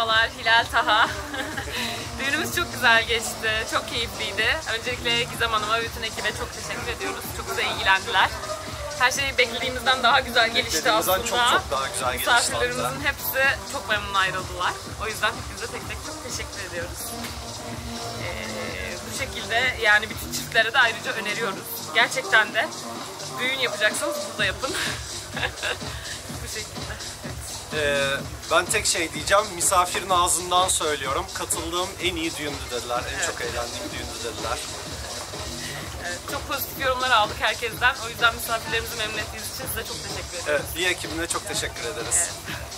Merhabalar, Hilal Taha. Düğünümüz çok güzel geçti, çok keyifliydi. Öncelikle Gizem Hanım'a ve bütün ekibe çok teşekkür ediyoruz. Çok güzel ilgilendiler. Her şey beklediğimizden daha güzel gelişti aslında. çok çok daha güzel gelişti Misafirlerimizin hepsi çok memnun ayrıldılar. O yüzden hepinize tek tek çok teşekkür ediyoruz. Ee, bu şekilde yani bütün çiftlere de ayrıca öneriyoruz. Gerçekten de düğün yapacaksanız burada yapın. Evet. Ee, ben tek şey diyeceğim, misafirin ağzından söylüyorum. Katıldığım en iyi düğündü dediler, en çok eğlendiğim düğündü dediler. Evet, çok pozitif yorumlar aldık herkesten. O yüzden misafirlerimizi memnun ettiğiniz için size çok teşekkür ederim. Evet, Lia ekibine çok teşekkür ederiz. Evet.